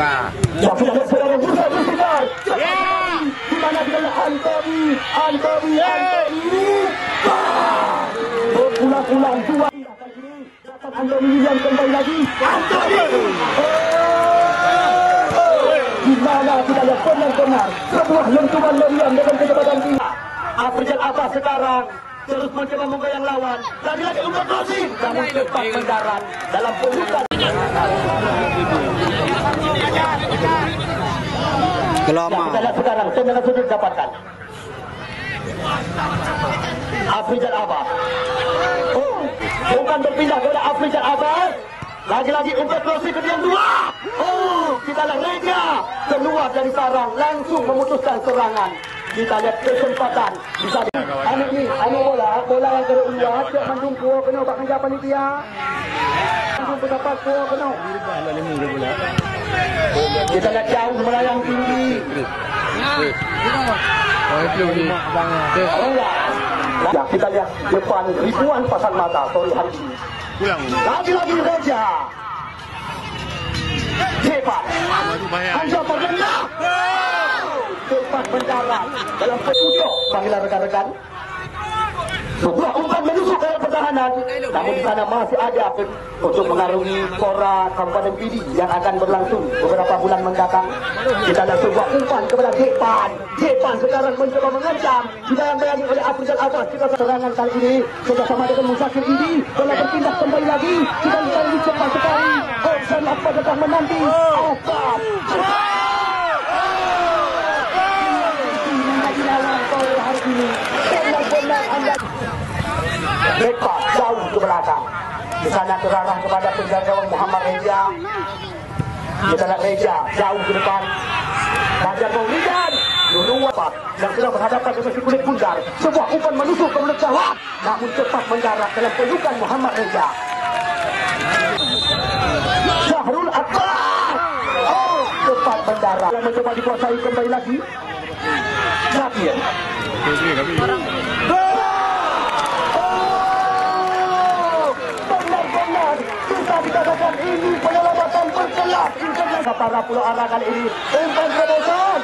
Tengah. Sudah ada saudara Musa Zulfikar. Di mana kita lihat Antowi, Antowi, Antowi. Ah! Berpulang-pulang dua. Datang Antowi William kembali lagi. Antowi. Di mana kita lihat benar-benar sebuah lentuman meriam dengan kecepatan tinggi. Afrikan Abbas sekarang terus mencoba menggoyang lawan. Lagi-lagi umur crossing, namun cepat mendarat dalam pelukan. Ya, Kelama. kita lihat sekarang tendangan sudut dapatkan. Afrizal Abbas. Oh, bukan berpindah kepada Afrizal Abbas. Lagi-lagi umpat crossing ke yang dua. Oh, kita lihat Reja keluar dari sarang langsung memutuskan serangan. Kita lihat kesempatan bisa di anu ni, anu bola, bola yang kena uliat, cak mandung kuah kena bak kerja panitia. Mandung pendapat kuah kena. Kita lihat jauh. Ya, kita lihat depan ribuan pasang mata sore hari ini. Lagi-lagi Reja. Hebat. Hamzah Paganda. Cepat mendarat dalam petunjuk panggilan rekan-rekan. Sebuah umpan menusuk pertahanan. Namun di sana masih ada untuk mengarungi Kora Kabupaten Pidi yang akan berlangsung beberapa bulan mendatang. Kita ada sebuah umpan kepada Jepan. Jepan sekarang mencoba mengancam. Dibayang-bayangi oleh Afrikan Abbas. Kita serangan kali ini bersama dengan Musakir ini. Bola berpindah kembali lagi. Kita ini cepat sekali. Opsan apa datang menanti. Abbas. Ini. Benar-benar anda Mereka jauh ke belakang. Di sana terarah kepada penjaga Muhammad Reza. Kita lihat Reza jauh ke depan. Fajar Maulidin. Dulu wafat yang sedang berhadapan dengan si kulit bundar. Sebuah umpan menusuk ke mulut gawang. Namun cepat mendarat dalam pelukan Muhammad Reza. Syahrul Abbas. Oh, cepat mendarat. Yang mencoba dikuasai kembali lagi. Nabil. Para pulau arah kali ini. Umpan terobosan,